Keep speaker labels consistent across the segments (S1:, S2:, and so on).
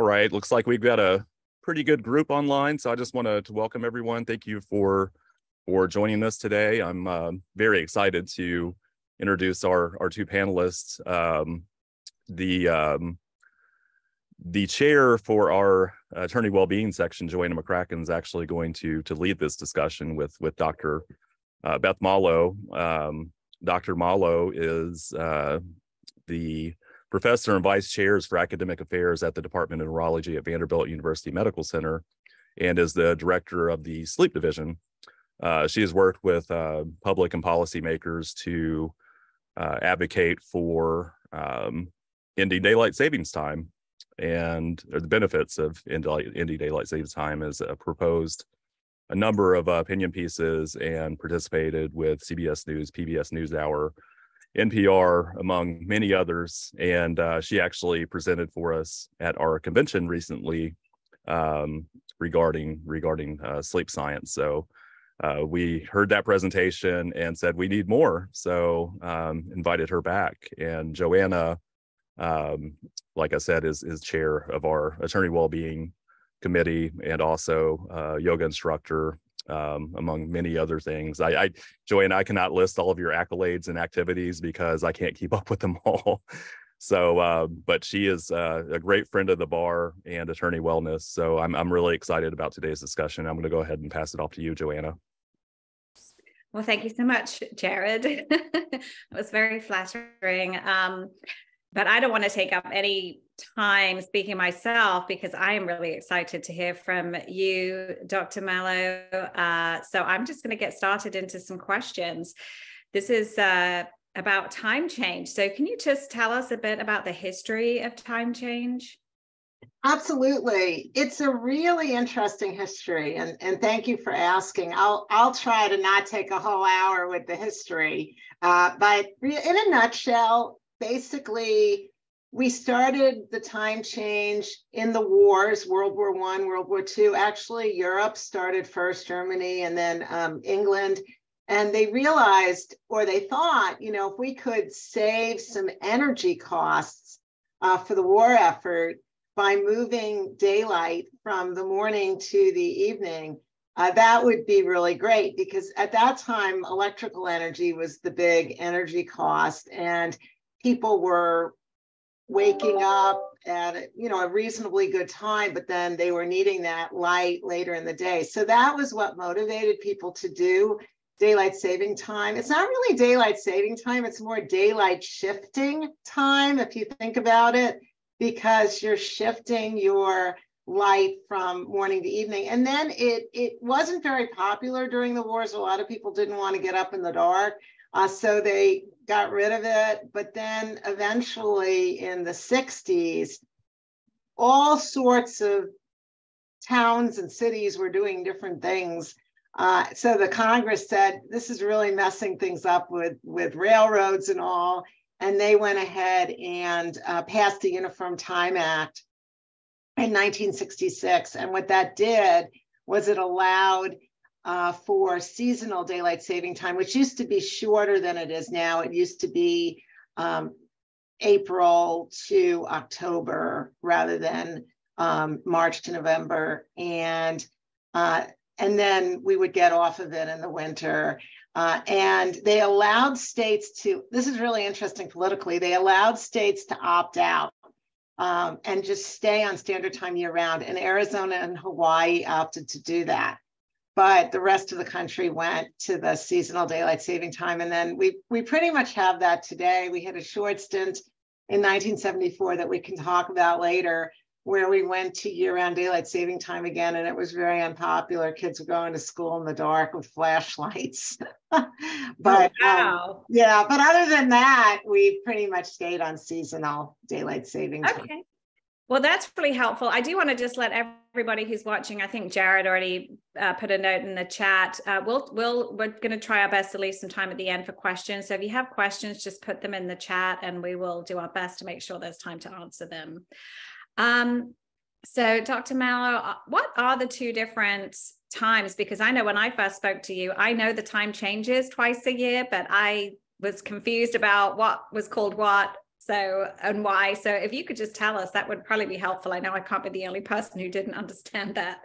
S1: All right, looks like we've got a pretty good group online. So I just want to, welcome everyone. Thank you for for joining us today. I'm uh, very excited to introduce our our two panelists. Um, the um, the chair for our attorney well-being section, Joanna McCracken, is actually going to to lead this discussion with with Dr. Uh, Beth Malow. Um, Dr. Malow is uh, the professor and vice chairs for academic affairs at the Department of Neurology at Vanderbilt University Medical Center and is the director of the sleep division. Uh, she has worked with uh, public and policymakers to uh, advocate for um, ending daylight savings time and the benefits of ending daylight savings time as proposed a number of opinion pieces and participated with CBS News, PBS NewsHour, NPR, among many others. And uh, she actually presented for us at our convention recently um, regarding regarding uh, sleep science. So uh, we heard that presentation and said we need more. So um, invited her back. And Joanna, um, like I said, is is chair of our attorney well-being committee and also uh, yoga instructor um, among many other things. I, I, Joanne, I cannot list all of your accolades and activities because I can't keep up with them all. So, uh, but she is uh, a great friend of the bar and attorney wellness. So I'm, I'm really excited about today's discussion. I'm going to go ahead and pass it off to you, Joanna.
S2: Well, thank you so much, Jared. it was very flattering. Um, but I don't want to take up any time speaking myself because I am really excited to hear from you, Dr. Malow. Uh, so I'm just going to get started into some questions. This is uh, about time change. So can you just tell us a bit about the history of time change?
S3: Absolutely. It's a really interesting history and, and thank you for asking. I'll I'll try to not take a whole hour with the history. Uh, but in a nutshell, basically we started the time change in the wars world war one world war two. Actually europe started first germany and then um, england. And they realized or they thought you know if we could save some energy costs uh, for the war effort by moving daylight from the morning to the evening uh, that would be really great because at that time electrical energy was the big energy cost and people were waking up at you know a reasonably good time but then they were needing that light later in the day. So that was what motivated people to do daylight saving time. It's not really daylight saving time it's more daylight shifting time if you think about it because you're shifting your light from morning to evening. And then it it wasn't very popular during the wars. A lot of people didn't want to get up in the dark uh, so they got rid of it. But then eventually in the 60s, all sorts of towns and cities were doing different things. Uh, so the Congress said, this is really messing things up with, with railroads and all. And they went ahead and uh, passed the Uniform Time Act in 1966. And what that did was it allowed uh, for seasonal daylight saving time, which used to be shorter than it is now. It used to be um, April to October rather than um, March to November, and uh, and then we would get off of it in the winter. Uh, and they allowed states to. This is really interesting politically. They allowed states to opt out um, and just stay on standard time year round. And Arizona and Hawaii opted to do that but the rest of the country went to the seasonal daylight saving time. And then we, we pretty much have that today. We had a short stint in 1974 that we can talk about later, where we went to year round daylight saving time again, and it was very unpopular. Kids were going to school in the dark with flashlights. but oh, wow. um, yeah, but other than that, we pretty much stayed on seasonal daylight saving time.
S2: Okay. Well, that's really helpful. I do want to just let everybody who's watching. I think Jared already uh, put a note in the chat. Uh, we'll we'll we're going to try our best to leave some time at the end for questions. So if you have questions, just put them in the chat, and we will do our best to make sure there's time to answer them. Um, so, Dr. Malow, uh, what are the two different times? Because I know when I first spoke to you, I know the time changes twice a year, but I was confused about what was called what So, and why? So, if you could just tell us, that would probably be helpful. I know I can't be the only person who didn't understand that.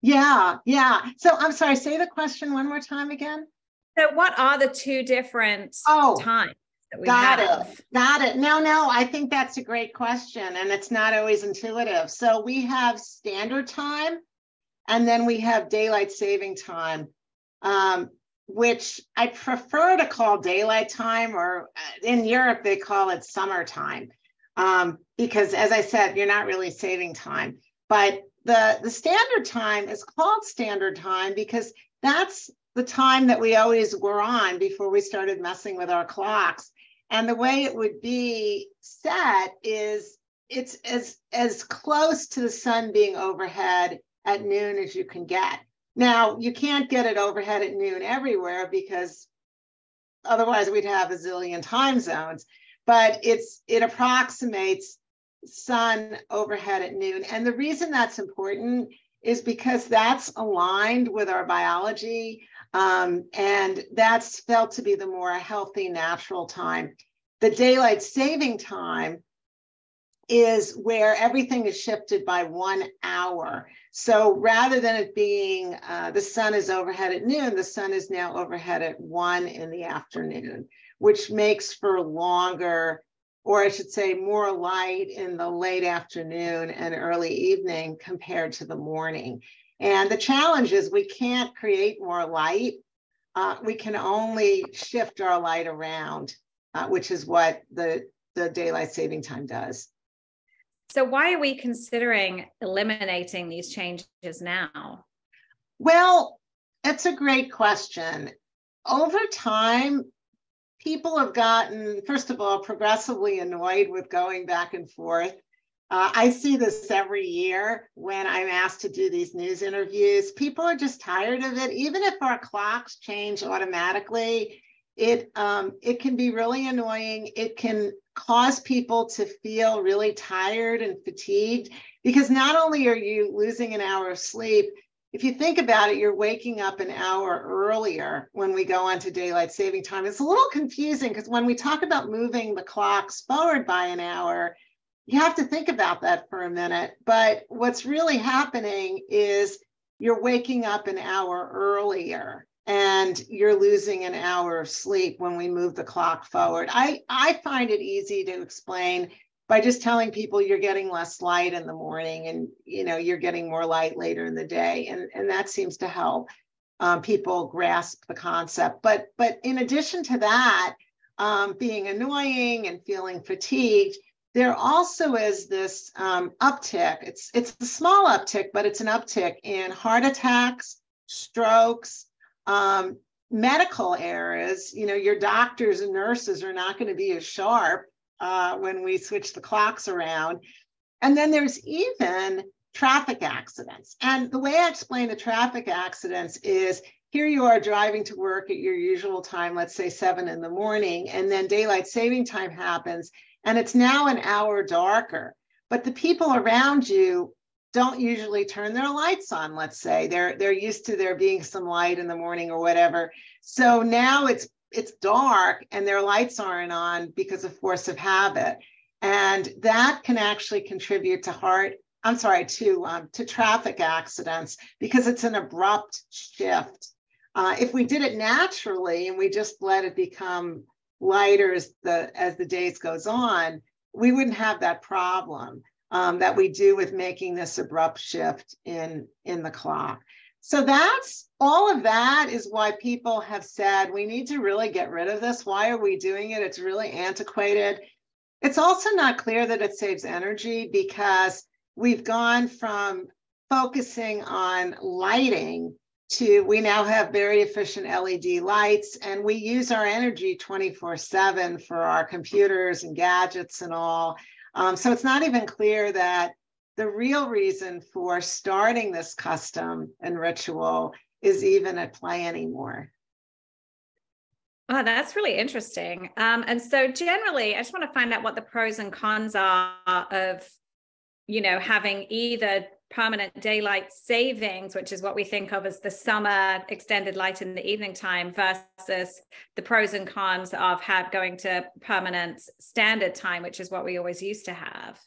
S3: Yeah, yeah. So, I'm sorry, say the question one more time again.
S2: So, what are the two different
S3: oh,
S2: times?
S3: got have? it. Got it. No, no, I think that's a great question. And it's not always intuitive. So, we have standard time and then we have daylight saving time. Um, which I prefer to call daylight time, or uh, in Europe, they call it summertime. Um, because as I said, you're not really saving time. But the, the standard time is called standard time because that's the time that we always were on before we started messing with our clocks. And the way it would be set is it's as, as close to the sun being overhead at noon as you can get. Now, you can't get it overhead at noon everywhere because otherwise we'd have a zillion time zones, but it's it approximates sun overhead at noon. And the reason that's important is because that's aligned with our biology. Um, and that's felt to be the more healthy natural time. The daylight saving time is where everything is shifted by one hour. So rather than it being uh, the sun is overhead at noon, the sun is now overhead at one in the afternoon, which makes for longer, or I should say, more light in the late afternoon and early evening compared to the morning. And the challenge is we can't create more light. Uh, we can only shift our light around, uh, which is what the, the daylight saving time does.
S2: So, why are we considering eliminating these changes now?
S3: Well, that's a great question. Over time, people have gotten, first of all, progressively annoyed with going back and forth. Uh, I see this every year when I'm asked to do these news interviews. People are just tired of it. Even if our clocks change automatically, it um, it can be really annoying. It can cause people to feel really tired and fatigued because not only are you losing an hour of sleep, if you think about it, you're waking up an hour earlier when we go on to daylight saving time. It's a little confusing because when we talk about moving the clocks forward by an hour, you have to think about that for a minute. But what's really happening is you're waking up an hour earlier and you're losing an hour of sleep when we move the clock forward. I, I find it easy to explain by just telling people you're getting less light in the morning and you know you're getting more light later in the day and, and that seems to help um, people grasp the concept but but in addition to that um, being annoying and feeling fatigued there also is this um, uptick it's it's a small uptick but it's an uptick in heart attacks strokes um, medical errors, you know, your doctors and nurses are not going to be as sharp uh, when we switch the clocks around. And then there's even traffic accidents. And the way I explain the traffic accidents is here you are driving to work at your usual time, let's say seven in the morning, and then daylight saving time happens, and it's now an hour darker. But the people around you don't usually turn their lights on let's say. They're they're used to there being some light in the morning or whatever. So now it's it's dark and their lights aren't on because of force of habit. And that can actually contribute to heart i'm sorry to um, to traffic accidents because it's an abrupt shift. Uh, if we did it naturally and we just let it become lighter as the as the days goes on we wouldn't have that problem um, that we do with making this abrupt shift in in the clock. So that's all of that is why people have said we need to really get rid of this. Why are we doing it? It's really antiquated. It's also not clear that it saves energy because we've gone from focusing on lighting to we now have very efficient LED lights and we use our energy 24 7 for our computers and gadgets and all. Um, so it's not even clear that the real reason for starting this custom and ritual is even at play anymore.
S2: Oh, that's really interesting. Um, and so, generally, I just want to find out what the pros and cons are of, you know, having either permanent daylight savings, which is what we think of as the summer extended light in the evening time, versus the pros and cons of have going to permanent standard time, which is what we always used to have.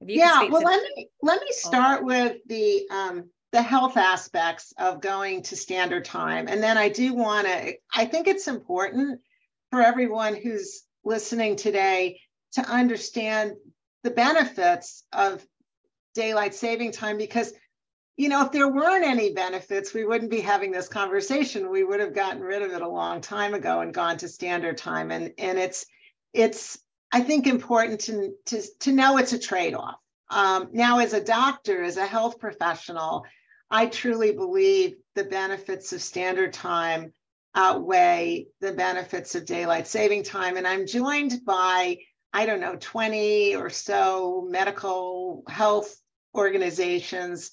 S3: Yeah, well, let me let me start with the um, the health aspects of going to standard time, and then I do want to. I think it's important for everyone who's listening today to understand the benefits of daylight saving time because you know if there weren't any benefits we wouldn't be having this conversation. We would have gotten rid of it a long time ago and gone to standard time. And and it's it's i think important to to, to know it's a trade-off. Um, now as a doctor as a health professional i truly believe the benefits of standard time outweigh the benefits of daylight saving time. And i'm joined by I don't know, 20 or so medical health organizations.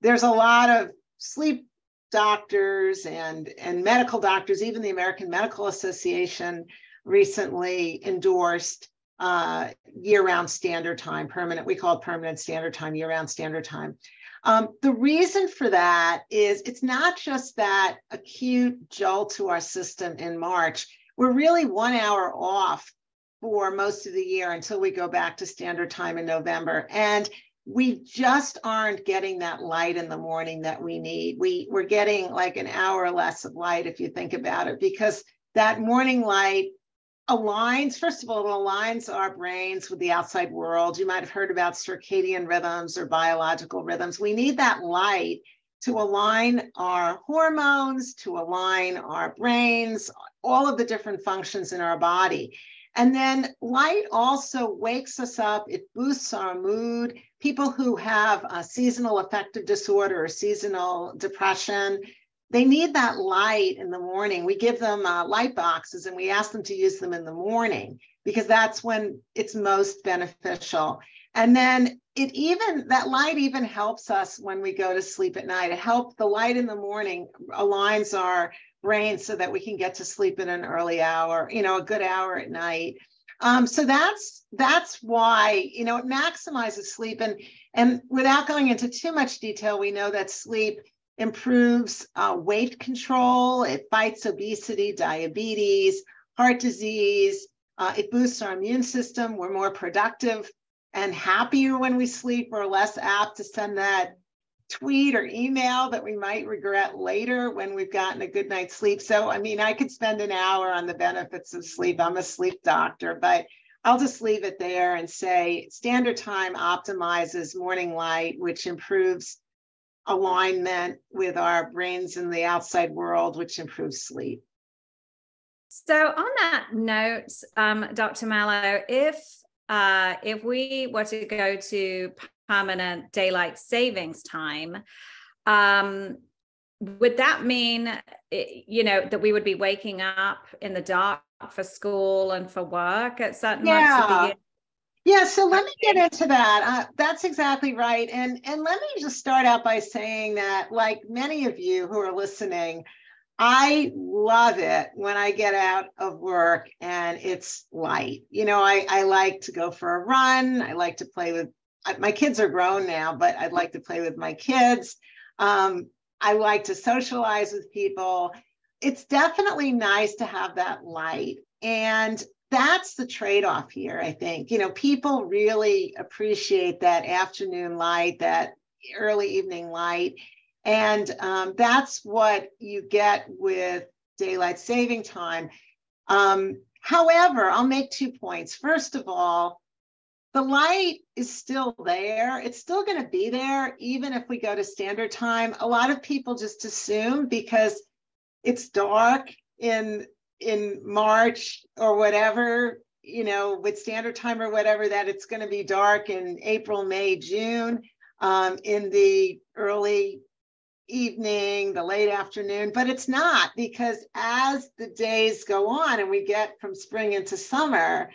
S3: There's a lot of sleep doctors and, and medical doctors, even the American Medical Association recently endorsed uh, year-round standard time, permanent, we call it permanent standard time, year-round standard time. Um, the reason for that is it's not just that acute jolt to our system in March. We're really one hour off for most of the year until we go back to standard time in November. And we just aren't getting that light in the morning that we need. We we're getting like an hour less of light if you think about it, because that morning light aligns, first of all, it aligns our brains with the outside world. You might have heard about circadian rhythms or biological rhythms. We need that light to align our hormones, to align our brains, all of the different functions in our body. And then light also wakes us up, it boosts our mood. People who have a seasonal affective disorder or seasonal depression, they need that light in the morning. We give them uh, light boxes and we ask them to use them in the morning because that's when it's most beneficial. And then it even, that light even helps us when we go to sleep at night. It helps the light in the morning aligns our brain so that we can get to sleep in an early hour, you know, a good hour at night. Um, so that's that's why you know it maximizes sleep and and without going into too much detail, we know that sleep improves uh, weight control, it fights obesity, diabetes, heart disease, uh, it boosts our immune system. We're more productive and happier when we sleep. We're less apt to send that tweet or email that we might regret later when we've gotten a good night's sleep. So, I mean, I could spend an hour on the benefits of sleep. I'm a sleep doctor, but I'll just leave it there and say standard time optimizes morning light, which improves alignment with our brains in the outside world, which improves sleep.
S2: So, on that note, um, Dr. Malow, if uh, if we were to go to permanent daylight savings time, um, would that mean, you know, that we would be waking up in the dark for school and for work at certain
S3: yeah.
S2: months of the year?
S3: Yeah, so let me get into that. Uh, that's exactly right. And and let me just start out by saying that, like many of you who are listening, I love it when I get out of work and it's light. You know, I, I like to go for a run. I like to play with my kids are grown now, but I'd like to play with my kids. Um, I like to socialize with people. It's definitely nice to have that light. And that's the trade off here, I think. You know, people really appreciate that afternoon light, that early evening light. And um, that's what you get with daylight saving time. Um, however, I'll make two points. First of all, the light is still there. It's still going to be there, even if we go to standard time. A lot of people just assume because it's dark in in March or whatever, you know, with standard time or whatever, that it's going to be dark in April, May, June, um, in the early evening, the late afternoon, but it's not because as the days go on and we get from spring into summer,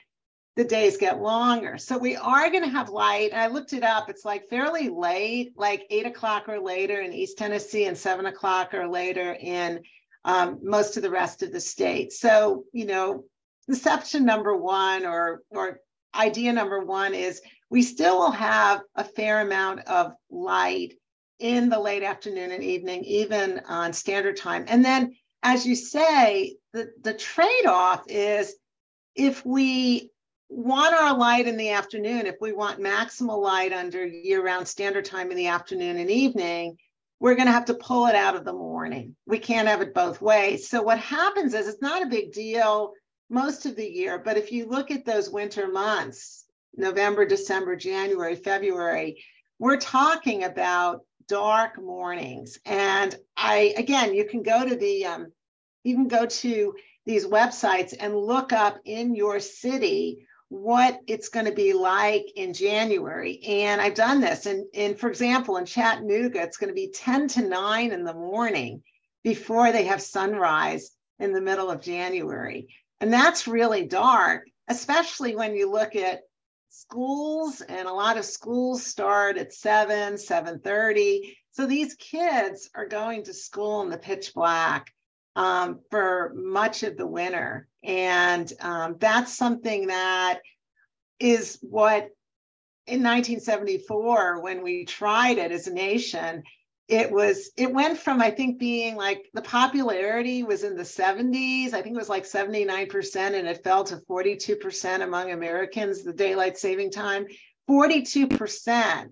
S3: the days get longer. So we are going to have light. I looked it up. It's like fairly late, like eight o'clock or later in East Tennessee and seven o'clock or later in um, most of the rest of the state. So, you know, deception number one or, or idea number one is we still will have a fair amount of light in the late afternoon and evening, even on standard time. And then, as you say, the, the trade off is if we want our light in the afternoon, if we want maximal light under year round standard time in the afternoon and evening, we're going to have to pull it out of the morning. We can't have it both ways. So, what happens is it's not a big deal most of the year, but if you look at those winter months, November, December, January, February, we're talking about dark mornings. And I, again, you can go to the, um, you can go to these websites and look up in your city what it's going to be like in January. And I've done this. And, and for example, in Chattanooga, it's going to be 10 to 9 in the morning before they have sunrise in the middle of January. And that's really dark, especially when you look at schools and a lot of schools start at 7 7.30 so these kids are going to school in the pitch black um, for much of the winter and um, that's something that is what in 1974 when we tried it as a nation it was it went from i think being like the popularity was in the 70s i think it was like 79% and it fell to 42% among americans the daylight saving time 42%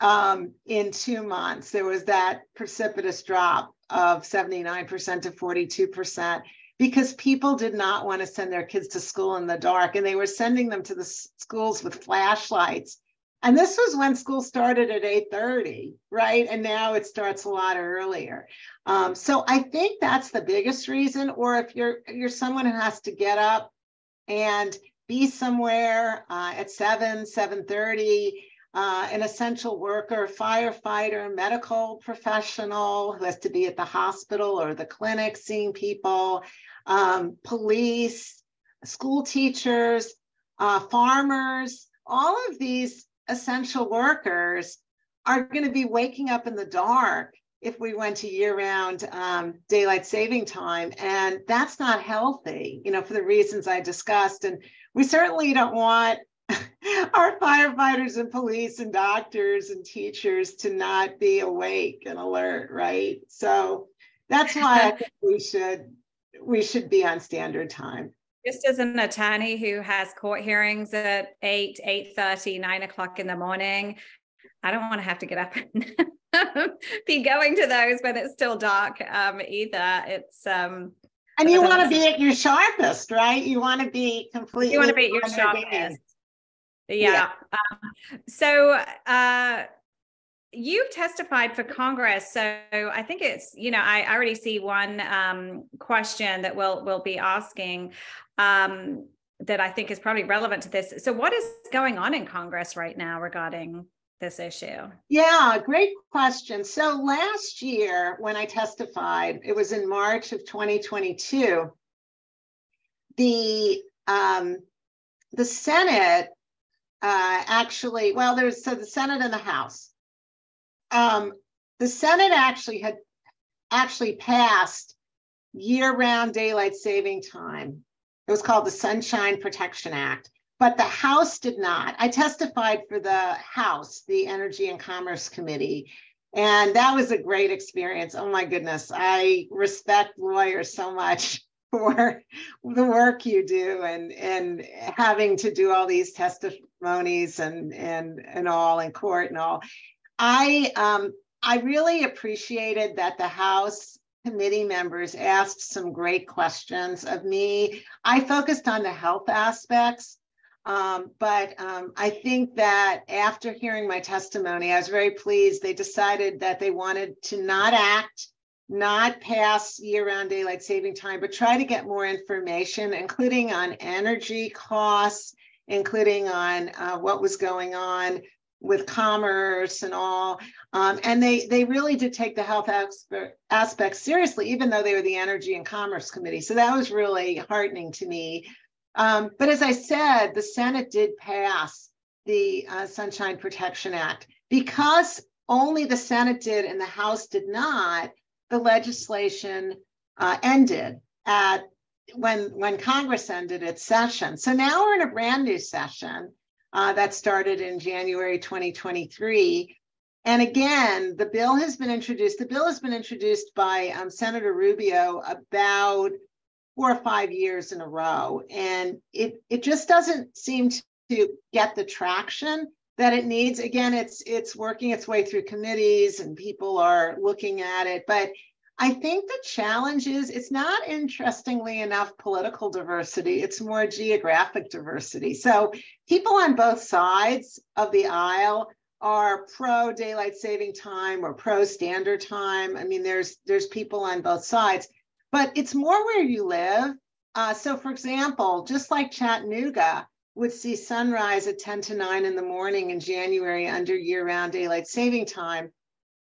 S3: um, in two months. There was that precipitous drop of 79% to 42% because people did not want to send their kids to school in the dark and they were sending them to the schools with flashlights and this was when school started at 8:30, right? And now it starts a lot earlier. Um, so I think that's the biggest reason. Or if you're you're someone who has to get up and be somewhere uh, at 7, 7:30, uh, an essential worker, firefighter, medical professional who has to be at the hospital or the clinic seeing people, um, police, school teachers, uh, farmers, all of these essential workers are going to be waking up in the dark if we went to year-round um, daylight saving time and that's not healthy you know for the reasons i discussed. And we certainly don't want our firefighters and police and doctors and teachers to not be awake and alert right? So that's why i think we should we should be on standard time.
S2: Just as an attorney who has court hearings at 8 8 30 9 o'clock in the morning i don't want to have to get up and be going to those when it's still dark um, either. It's um
S3: and you want to be at your sharpest right? You want to be completely
S2: you want to be at your sharpest yeah, yeah. Um, so uh you've testified for Congress, so I think it's you know I, already see one um, question that we'll we'll be asking um, that I think is probably relevant to this. So, what is going on in Congress right now regarding this issue?
S3: Yeah, great question. So, last year when I testified, it was in March of 2022. The um, the Senate uh, actually, well, there's so the Senate and the House um, the Senate actually had actually passed year-round daylight saving time. It was called the Sunshine Protection Act, but the House did not. I testified for the House, the Energy and Commerce Committee, and that was a great experience. Oh my goodness, I respect lawyers so much for the work you do and and having to do all these testimonies and and and all in court and all I um, I really appreciated that the House committee members asked some great questions of me. I focused on the health aspects, um, but um, I think that after hearing my testimony, I was very pleased. They decided that they wanted to not act, not pass year round daylight saving time, but try to get more information, including on energy costs, including on uh, what was going on with commerce and all. Um, and they they really did take the health aspect, seriously, even though they were the Energy and Commerce Committee. So that was really heartening to me. Um, but as I said, the Senate did pass the uh, Sunshine Protection Act because only the Senate did and the House did not. The legislation uh, ended at when when Congress ended its session. So now we're in a brand new session uh, that started in January 2023. And again, the bill has been introduced. The bill has been introduced by um, Senator Rubio about four or five years in a row, and it it just doesn't seem to get the traction that it needs. Again, it's it's working its way through committees, and people are looking at it, but I think the challenge is it's not interestingly enough political diversity, it's more geographic diversity. So people on both sides of the aisle are pro daylight saving time or pro standard time. I mean, there's there's people on both sides, but it's more where you live. Uh, so, for example, just like Chattanooga would see sunrise at 10 to 9 in the morning in January under year-round daylight saving time,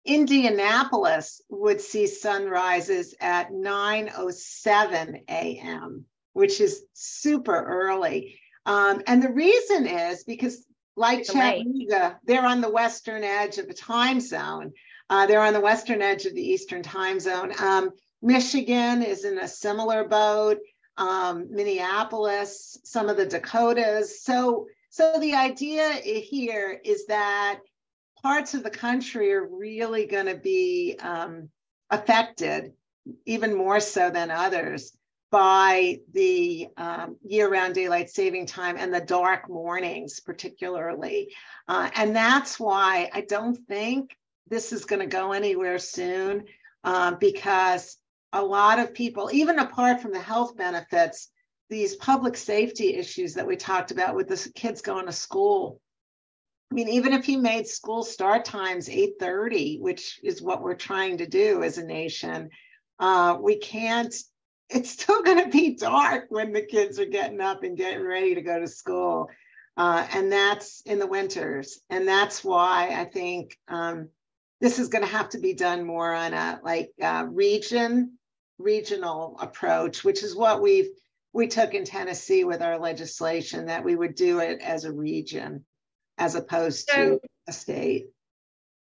S3: Indianapolis would see sunrises at 9:07 a.m., which is super early. Um, and the reason is because, like Chattanooga, they're on the western edge of the time zone. Uh, they're on the western edge of the eastern time zone. Um, Michigan is in a similar boat. Um, Minneapolis, some of the Dakotas. So, so the idea here is that parts of the country are really going to be um, affected, even more so than others, by the um, year round daylight saving time and the dark mornings, particularly. Uh, and that's why I don't think this is going to go anywhere soon uh, because a lot of people, even apart from the health benefits, these public safety issues that we talked about with the kids going to school I mean, even if you made school start times 8:30, which is what we're trying to do as a nation, uh, we can't. It's still going to be dark when the kids are getting up and getting ready to go to school, uh, and that's in the winters. And that's why I think um, this is going to have to be done more on a like uh, region regional approach, which is what we've we took in Tennessee with our legislation that we would do it as a region as opposed so, to a state.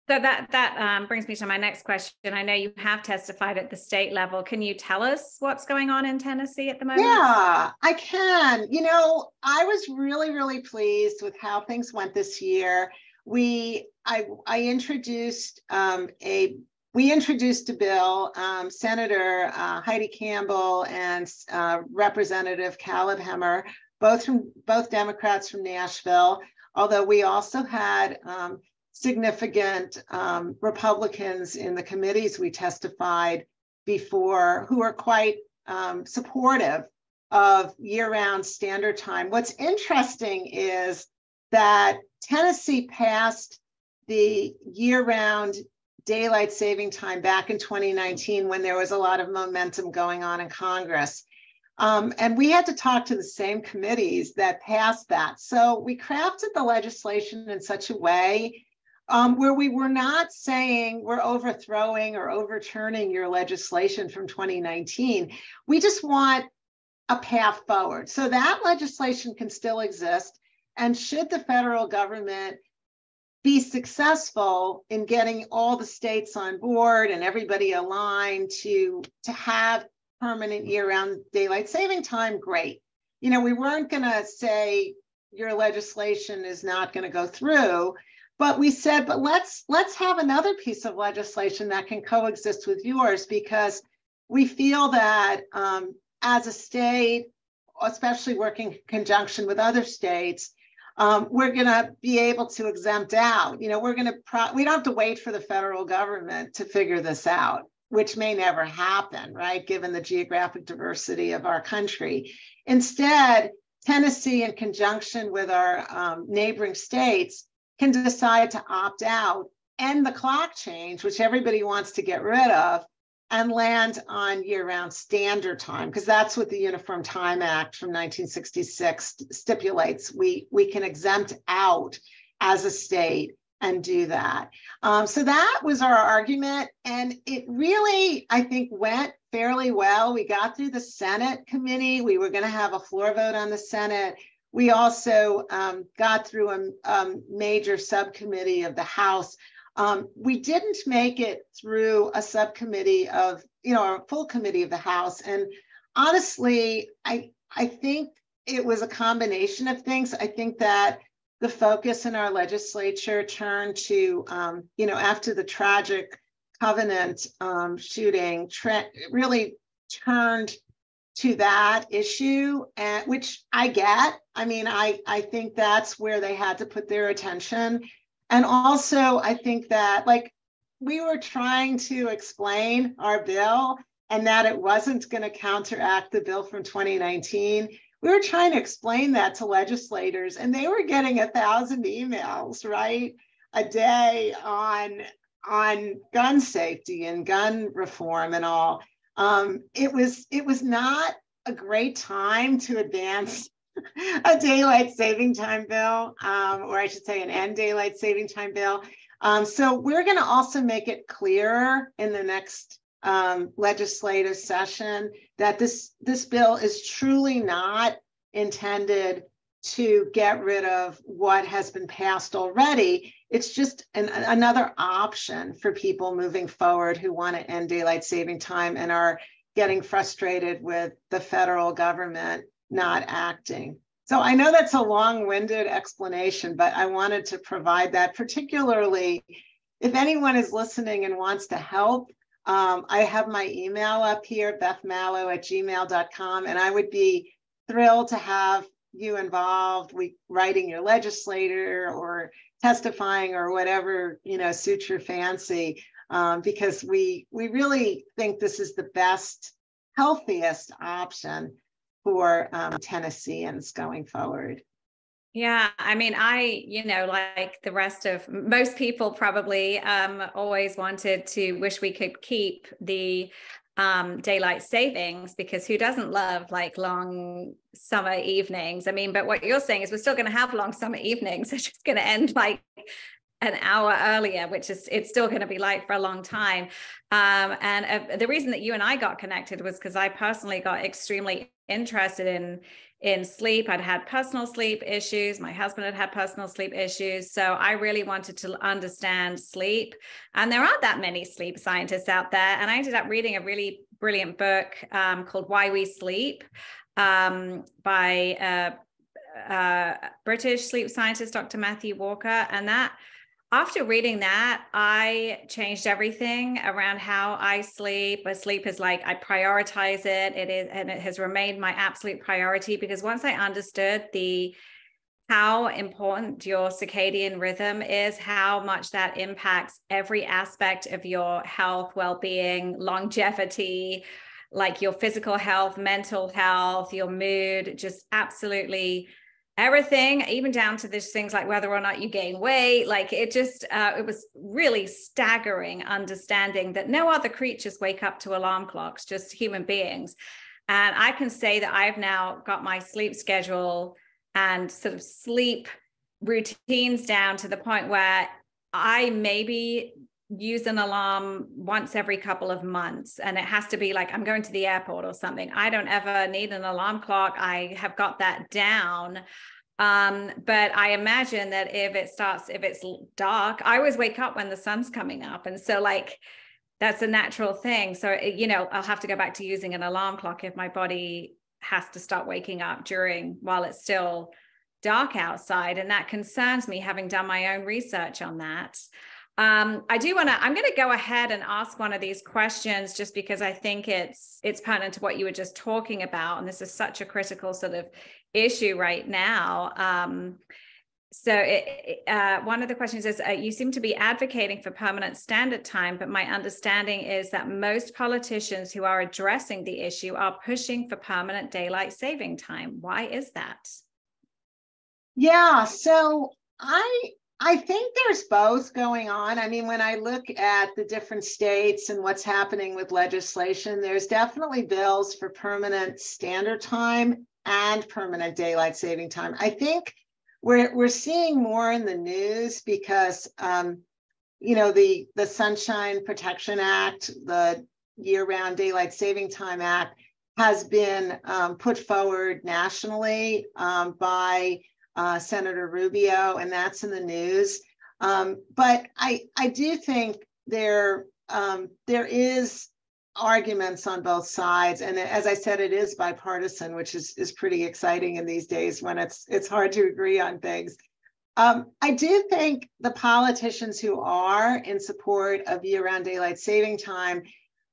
S2: So that that um, brings me to my next question. I know you have testified at the state level. Can you tell us what's going on in Tennessee at the moment?
S3: Yeah, I can. You know, I was really really pleased with how things went this year. We I I introduced um, a we introduced a bill. Um, Senator uh, Heidi Campbell and uh, Representative Caleb Hemmer, both from both Democrats from Nashville, although we also had um, significant um, Republicans in the committees we testified before who are quite um, supportive of year round standard time. What's interesting is that Tennessee passed the year round daylight saving time back in 2019 when there was a lot of momentum going on in Congress. Um, and we had to talk to the same committees that passed that. So we crafted the legislation in such a way um, where we were not saying we're overthrowing or overturning your legislation from 2019. We just want a path forward. So that legislation can still exist. And should the federal government be successful in getting all the states on board and everybody aligned to, to have permanent year-round daylight saving time, great. You know, we weren't going to say your legislation is not going to go through, but we said, but let's let's have another piece of legislation that can coexist with yours because we feel that um, as a state, especially working in conjunction with other states, um, we're going to be able to exempt out. You know, we're going to, pro- we don't have to wait for the federal government to figure this out which may never happen, right, given the geographic diversity of our country. Instead, Tennessee, in conjunction with our um, neighboring states, can decide to opt out, end the clock change, which everybody wants to get rid of, and land on year round standard time, because that's what the Uniform Time Act from 1966 stipulates. We, we can exempt out as a state and do that. Um, so that was our argument. And it really, I think, went fairly well. We got through the Senate committee. We were going to have a floor vote on the Senate. We also um, got through a, a, major subcommittee of the House. Um, we didn't make it through a subcommittee of, you know, a full committee of the House. And honestly, I I think it was a combination of things. I think that the focus in our legislature turned to, um, you know, after the tragic Covenant um, shooting, tra- really turned to that issue, and which I get. I mean, I I think that's where they had to put their attention, and also I think that like we were trying to explain our bill and that it wasn't going to counteract the bill from 2019 we were trying to explain that to legislators and they were getting a thousand emails right a day on on gun safety and gun reform and all. Um, it was it was not a great time to advance a daylight saving time bill um, or i should say an end daylight saving time bill um, so we're going to also make it clearer in the next um, legislative session that this this bill is truly not intended to get rid of what has been passed already. It's just an, another option for people moving forward who want to end daylight saving time and are getting frustrated with the federal government not acting. So I know that's a long-winded explanation, but I wanted to provide that, particularly if anyone is listening and wants to help. Um, I have my email up here, bethmallow at gmail.com, and I would be thrilled to have you involved, we writing your legislator or testifying or whatever you know suits your fancy, um, because we we really think this is the best, healthiest option for um, Tennesseans going forward?
S2: Yeah, I mean, I, you know, like the rest of most people probably um, always wanted to wish we could keep the um, daylight savings because who doesn't love like long summer evenings? I mean, but what you're saying is we're still going to have long summer evenings. It's just going to end like an hour earlier, which is it's still going to be light for a long time. Um, and uh, the reason that you and I got connected was because I personally got extremely interested in in sleep. I'd had personal sleep issues. My husband had had personal sleep issues. So I really wanted to understand sleep. And there aren't that many sleep scientists out there. And I ended up reading a really brilliant book um, called Why We Sleep um, by a, a British sleep scientist, Dr. Matthew Walker. And that after reading that, I changed everything around how I sleep. Sleep is like I prioritize it. It is, and it has remained my absolute priority because once I understood the how important your circadian rhythm is, how much that impacts every aspect of your health, well-being, longevity, like your physical health, mental health, your mood, just absolutely everything even down to these things like whether or not you gain weight like it just uh, it was really staggering understanding that no other creatures wake up to alarm clocks just human beings. And i can say that i've now got my sleep schedule and sort of sleep routines down to the point where i maybe use an alarm once every couple of months and it has to be like i'm going to the airport or something. I don't ever need an alarm clock. I have got that down. Um but i imagine that if it starts if it's dark i always wake up when the sun's coming up. And so like that's a natural thing. So you know i'll have to go back to using an alarm clock if my body has to start waking up during while it's still dark outside. And that concerns me having done my own research on that um, I do want to. I'm going to go ahead and ask one of these questions just because I think it's it's pertinent to what you were just talking about, and this is such a critical sort of issue right now. Um, so, it, uh, one of the questions is: uh, You seem to be advocating for permanent standard time, but my understanding is that most politicians who are addressing the issue are pushing for permanent daylight saving time. Why is that?
S3: Yeah. So I I think there's both going on. I mean, when I look at the different states and what's happening with legislation, there's definitely bills for permanent standard time and permanent daylight saving time. I think we're we're seeing more in the news because um, you know the the Sunshine Protection Act, the Year-Round Daylight Saving Time Act, has been um, put forward nationally um, by uh, Senator Rubio, and that's in the news. Um, but I, I do think there, um, there is arguments on both sides, and as I said, it is bipartisan, which is is pretty exciting in these days when it's it's hard to agree on things. Um, I do think the politicians who are in support of year round daylight saving time,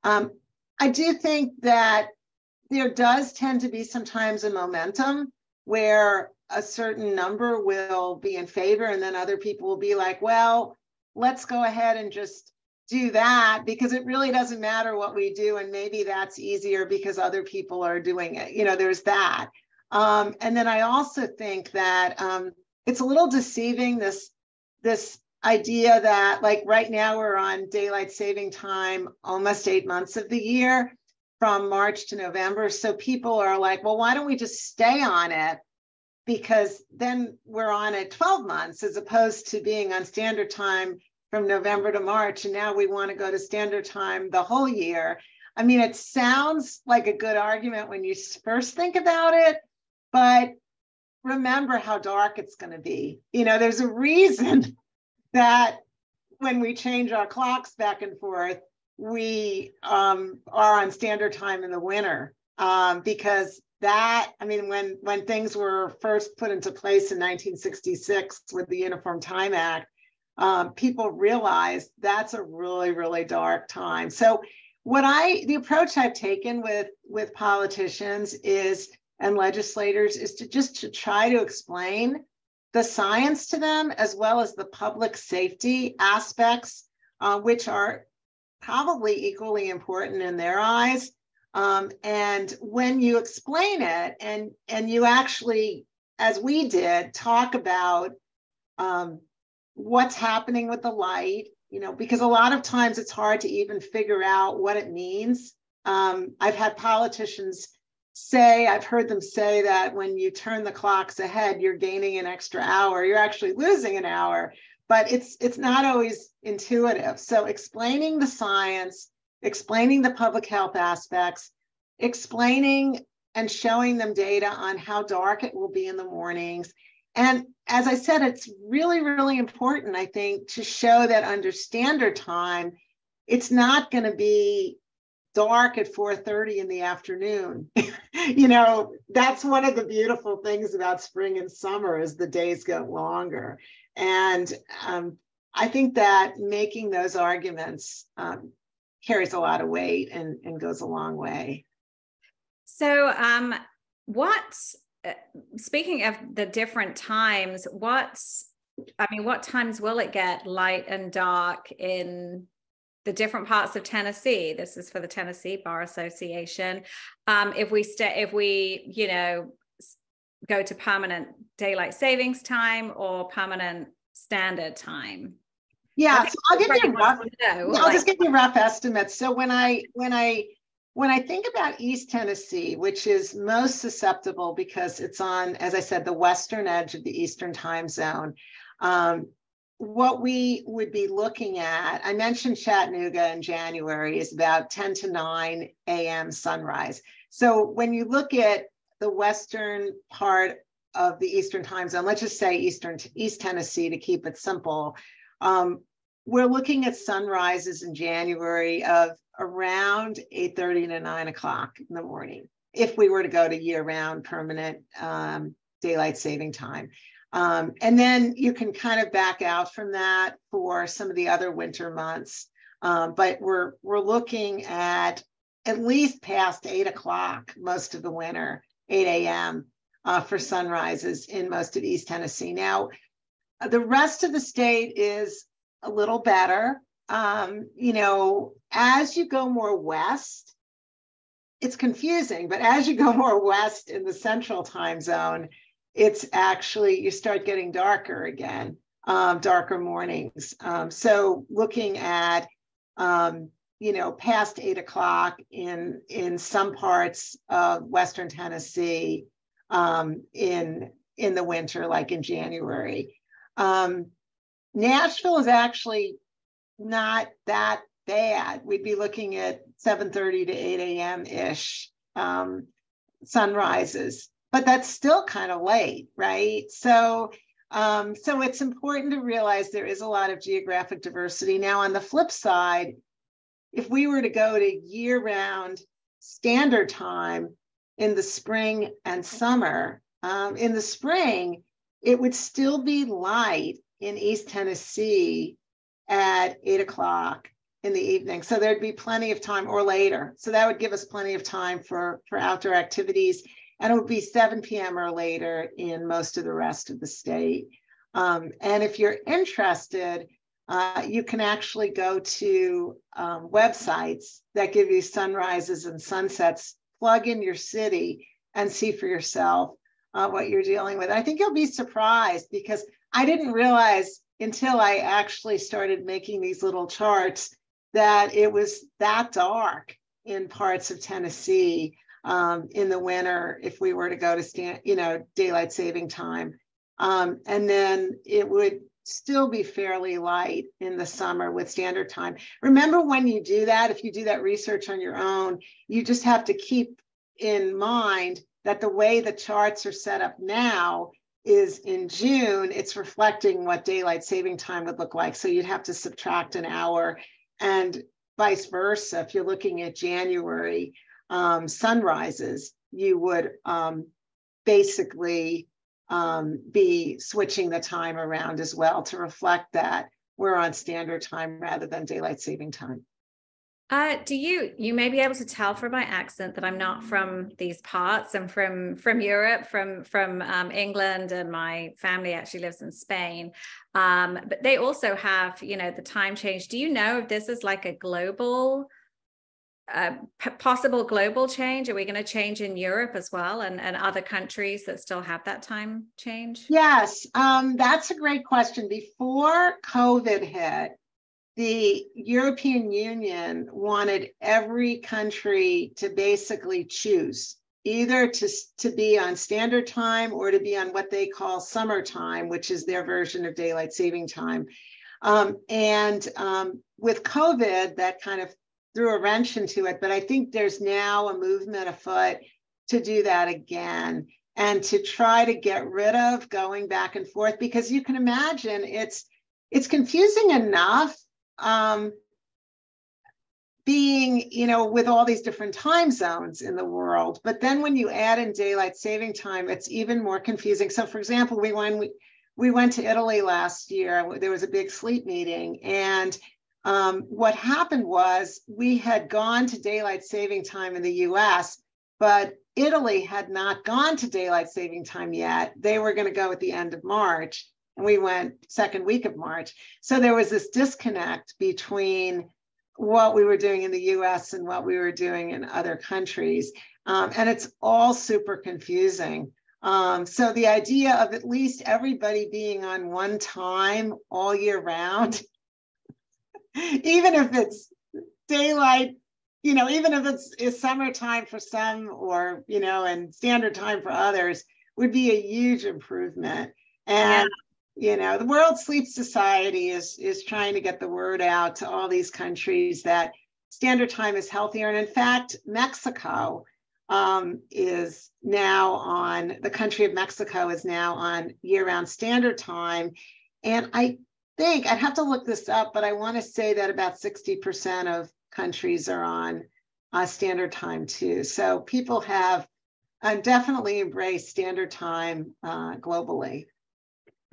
S3: um, I do think that there does tend to be sometimes a momentum where a certain number will be in favor, and then other people will be like, well, let's go ahead and just do that because it really doesn't matter what we do. And maybe that's easier because other people are doing it. You know, there's that. Um, and then I also think that um, it's a little deceiving this this idea that like right now we're on daylight saving time almost eight months of the year from March to November. So people are like, well, why don't we just stay on it? Because then we're on it 12 months as opposed to being on standard time from November to March. And now we want to go to standard time the whole year. I mean, it sounds like a good argument when you first think about it, but remember how dark it's going to be. You know, there's a reason that when we change our clocks back and forth, we um, are on standard time in the winter um, because that i mean when when things were first put into place in 1966 with the uniform time act um, people realized that's a really really dark time so what i the approach i've taken with with politicians is and legislators is to just to try to explain the science to them as well as the public safety aspects, uh, which are probably equally important in their eyes. Um, and when you explain it and and you actually, as we did, talk about um, what's happening with the light, you know, because a lot of times it's hard to even figure out what it means. Um, I've had politicians say i've heard them say that when you turn the clocks ahead you're gaining an extra hour you're actually losing an hour but it's it's not always intuitive so explaining the science explaining the public health aspects explaining and showing them data on how dark it will be in the mornings and as i said it's really really important i think to show that under standard time it's not going to be dark at 4:30 in the afternoon. you know, that's one of the beautiful things about spring and summer is the days get longer. And um, I think that making those arguments um, carries a lot of weight and, and goes a long way.
S2: So, um, what's uh, speaking of the different times, what's I mean, what times will it get light and dark in the different parts of Tennessee. This is for the Tennessee Bar Association. Um, if we stay, if we, you know, go to permanent daylight savings time or permanent standard time.
S3: Yeah, so I'll give you rough. Know, I'll like, just give you rough estimates. So when I when I when I think about East Tennessee, which is most susceptible because it's on, as I said, the western edge of the Eastern time zone, um, what we would be looking at, I mentioned Chattanooga in January is about 10 to 9 a.m. sunrise. So when you look at the western part of the Eastern time zone, let's just say Eastern East Tennessee to keep it simple, um, we're looking at sunrises in January of around 8:30 to 9 o'clock in the morning. If we were to go to year-round permanent um, daylight saving time. Um, and then you can kind of back out from that for some of the other winter months. Um, but we're we're looking at at least past eight o'clock most of the winter, 8 a.m. Uh, for sunrises in most of East Tennessee. Now, the rest of the state is a little better. Um, you know, as you go more west, it's confusing, but as you go more west in the central time zone, it's actually you start getting darker again, um, darker mornings. Um, so looking at um, you know past eight o'clock in in some parts of Western Tennessee um, in in the winter, like in January. Um, Nashville is actually not that bad. We'd be looking at 7:30 to 8 a.m. ish um, sunrises but that's still kind of late, right? So, um, so it's important to realize there is a lot of geographic diversity. Now, on the flip side, if we were to go to year-round standard time in the spring and summer, um, in the spring, it would still be light in East Tennessee at eight o'clock in the evening. So there'd be plenty of time or later. So that would give us plenty of time for, for outdoor activities. And it would be 7 p.m. or later in most of the rest of the state. Um, and if you're interested, uh, you can actually go to um, websites that give you sunrises and sunsets, plug in your city and see for yourself uh, what you're dealing with. I think you'll be surprised because I didn't realize until I actually started making these little charts that it was that dark in parts of Tennessee um, in the winter if we were to go to stand, you know, daylight saving time. Um, and then it would still be fairly light in the summer with standard time. Remember when you do that, if you do that research on your own, you just have to keep in mind that the way the charts are set up now is in June, it's reflecting what daylight saving time would look like. So you'd have to subtract an hour and vice versa. If you're looking at January um, sunrises, you would um, basically um, be switching the time around as well to reflect that we're on standard time rather than daylight saving time.
S2: Uh, do you you may be able to tell from my accent that I'm not from these parts. I'm from from Europe, from from um, England, and my family actually lives in Spain. Um, but they also have, you know, the time change. Do you know if this is like a global, uh, possible global change? Are we going to change in Europe as well, and and other countries that still have that time change?
S3: Yes, um, that's a great question. Before COVID hit the European Union wanted every country to basically choose either to, to be on standard time or to be on what they call summer time, which is their version of daylight saving time. Um, and um, with COVID, that kind of threw a wrench into it. But I think there's now a movement afoot to do that again and to try to get rid of going back and forth because you can imagine it's it's confusing enough um, being, you know, with all these different time zones in the world. But then when you add in daylight saving time, it's even more confusing. So, for example, we went we, we went to Italy last year. There was a big sleep meeting, and um, what happened was we had gone to daylight saving time in the U.S., but Italy had not gone to daylight saving time yet. They were going to go at the end of March and we went second week of March. So there was this disconnect between what we were doing in the US and what we were doing in other countries. Um, and it's all super confusing. Um, so the idea of at least everybody being on one time all year round, even if it's daylight, you know, even if it's, it's summertime for some or, you know, and standard time for others, would be a huge improvement. And you know the world sleep society is is trying to get the word out to all these countries that standard time is healthier. And in fact mexico um, is now on the country of mexico is now on year-round standard time. And i think i'd have to look this up but i want to say that about 60% of countries are on uh, standard time too. So people have uh, definitely embraced standard time uh, globally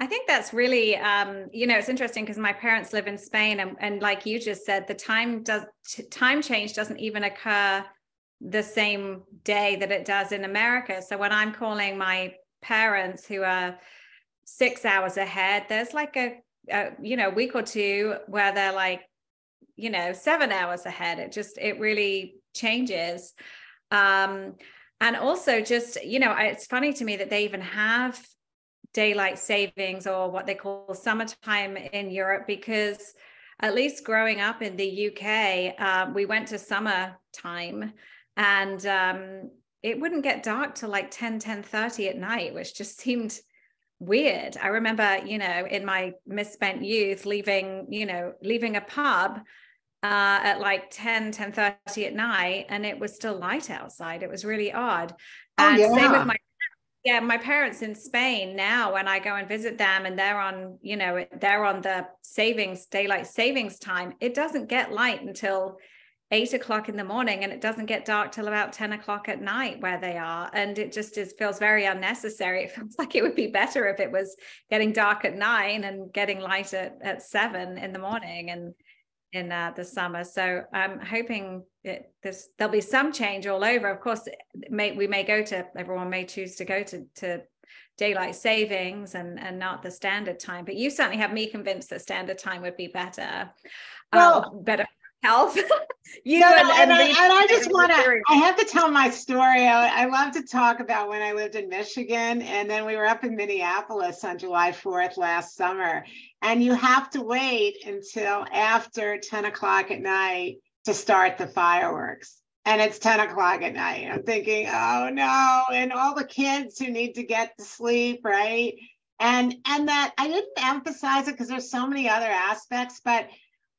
S2: I think that's really, um, you know, it's interesting because my parents live in Spain, and, and like you just said, the time does time change doesn't even occur the same day that it does in America. So when I'm calling my parents who are six hours ahead, there's like a, a you know week or two where they're like, you know, seven hours ahead. It just it really changes. Um, and also just you know it's funny to me that they even have daylight savings or what they call summertime in Europe because at least growing up in the UK, um, we went to summer time and um, it wouldn't get dark till like 10, 10 30 at night, which just seemed weird. I remember, you know, in my misspent youth, leaving, you know, leaving a pub uh, at like 10, 10 30 at night, and it was still light outside. It was really odd. Oh, yeah. same with my yeah my parents in spain now when i go and visit them and they're on you know they're on the savings daylight savings time it doesn't get light until eight o'clock in the morning and it doesn't get dark till about 10 o'clock at night where they are. And it just is feels very unnecessary. It feels like it would be better if it was getting dark at nine and getting light at, at seven in the morning and in uh, the summer. So i'm hoping it, this there'll be some change all over. Of course may, we may go to everyone may choose to go to to daylight savings and and not the standard time but you certainly have me convinced that standard time would be better well, um, better health.
S3: you no, and, and, and, I, and, I, just want to, I have to tell my story. I, I, love to talk about when I lived in Michigan and then we were up in Minneapolis on July 4th last summer. And you have to wait until after 10 o'clock at night to start the fireworks. And it's 10 o'clock at night. I'm thinking, oh no. And all the kids who need to get to sleep, right? And and that I didn't emphasize it because there's so many other aspects, but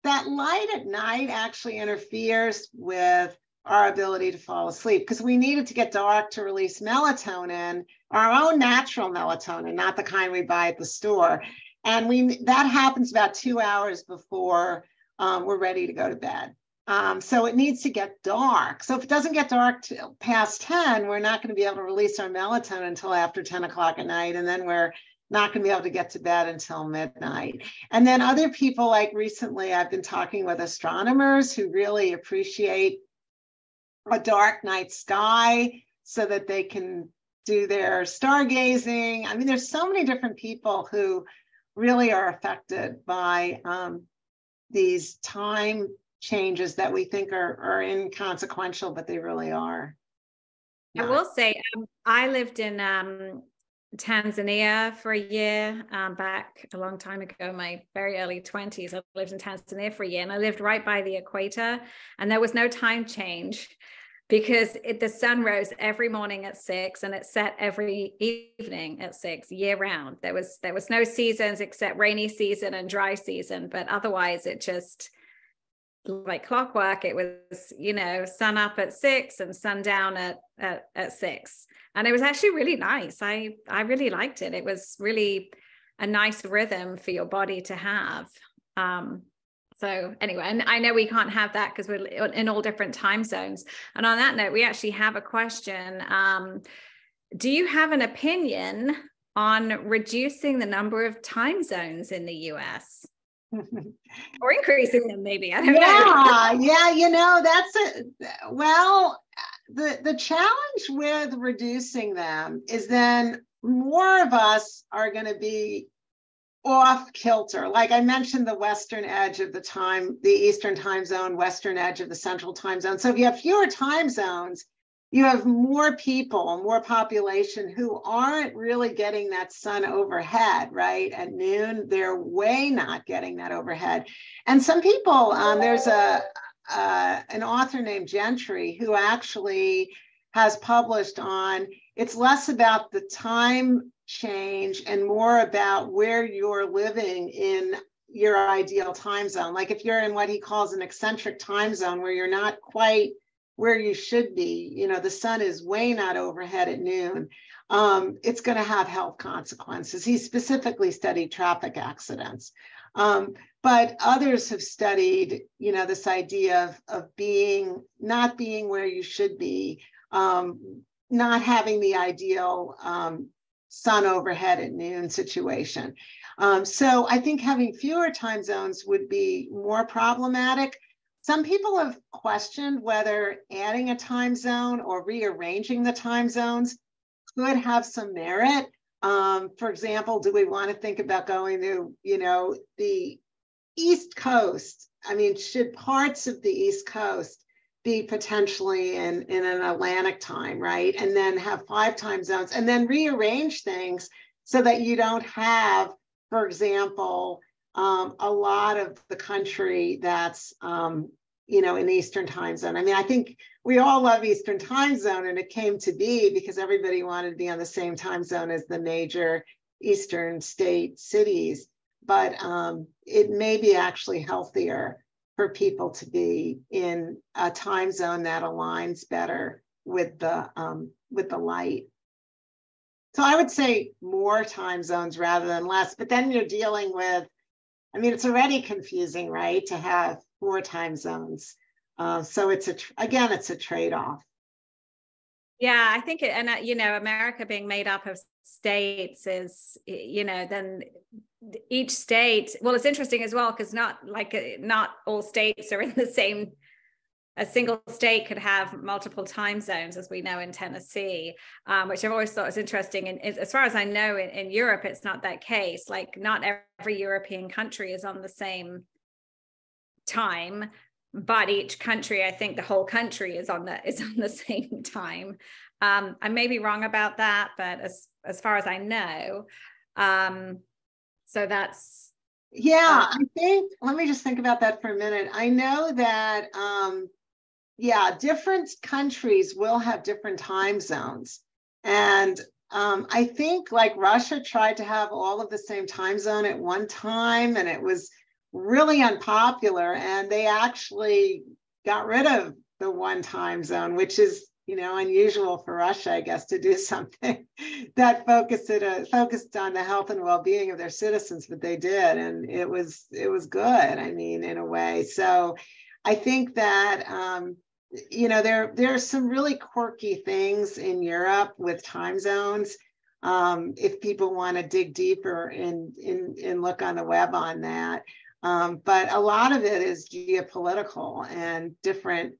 S3: that light at night actually interferes with our ability to fall asleep because we needed to get dark to release melatonin, our own natural melatonin, not the kind we buy at the store. And we that happens about two hours before um, we're ready to go to bed. Um, so it needs to get dark. So if it doesn't get dark past 10, we're not going to be able to release our melatonin until after 10 o'clock at night. And then we're not going to be able to get to bed until midnight. And then other people, like recently, I've been talking with astronomers who really appreciate a dark night sky so that they can do their stargazing. I mean, there's so many different people who really are affected by um, these time changes that we think are, are inconsequential, but they really are.
S2: I will say, um, I lived in um, Tanzania for a year um, back a long time ago, my very early 20s. I lived in Tanzania for a year and I lived right by the equator, and there was no time change because it, the sun rose every morning at six and it set every evening at six year round. There was there was no seasons except rainy season and dry season, but otherwise it just like clockwork it was you know sun up at six and sundown at, at at six. And it was actually really nice. I i really liked it. It was really a nice rhythm for your body to have. Um so anyway and i know we can't have that because we're in all different time zones. And on that note we actually have a question. Um do you have an opinion on reducing the number of time zones in the us or increasing them maybe.
S3: Yeah know. yeah you know that's a well the the challenge with reducing them is then more of us are going to be off kilter. Like i mentioned the western edge of the time the eastern time zone western edge of the central time zone. So if you have fewer time zones you have more people, more population who aren't really getting that sun overhead, right? At noon, they're way not getting that overhead. And some people, um, there's a uh, an author named Gentry who actually has published on it's less about the time change and more about where you're living in your ideal time zone. Like if you're in what he calls an eccentric time zone where you're not quite where you should be, you know, the sun is way not overhead at noon, um, it's going to have health consequences. He specifically studied traffic accidents. Um, but others have studied, you know, this idea of, of being, not being where you should be, um, not having the ideal um, sun overhead at noon situation. Um, so I think having fewer time zones would be more problematic some people have questioned whether adding a time zone or rearranging the time zones could have some merit. Um, for example, do we want to think about going to, you know, the East Coast? I mean, should parts of the East Coast be potentially in, in an Atlantic time, right? And then have five time zones and then rearrange things so that you don't have, for example, um, a lot of the country that's um, you know, in Eastern time zone. I mean, I think we all love Eastern time zone, and it came to be because everybody wanted to be on the same time zone as the major Eastern state cities. But um, it may be actually healthier for people to be in a time zone that aligns better with the um, with the light. So I would say more time zones rather than less. But then you're dealing with, I mean, it's already confusing, right? To have four time zones. Uh, so it's a again, it's a trade-off.
S2: Yeah, I think it, and uh, you know, America being made up of states is, you know, then each state. Well, it's interesting as well because not like uh, not all states are in the same. A single state could have multiple time zones, as we know in Tennessee, um, which I've always thought was interesting. And as far as I know, in, in Europe, it's not that case. Like, not every European country is on the same time but each country i think the whole country is on the is on the same time um i may be wrong about that but as as far as i know um so that's
S3: yeah uh, i think let me just think about that for a minute i know that um yeah different countries will have different time zones. And um, I think like Russia tried to have all of the same time zone at one time, and it was really unpopular and they actually got rid of the one time zone which is you know unusual for russia i guess to do something that focused it uh, focused on the health and well-being of their citizens but they did and it was it was good i mean in a way. So i think that um, you know there are some really quirky things in europe with time zones um, if people want to dig deeper and, and, and look on the web on that um, but a lot of it is geopolitical and different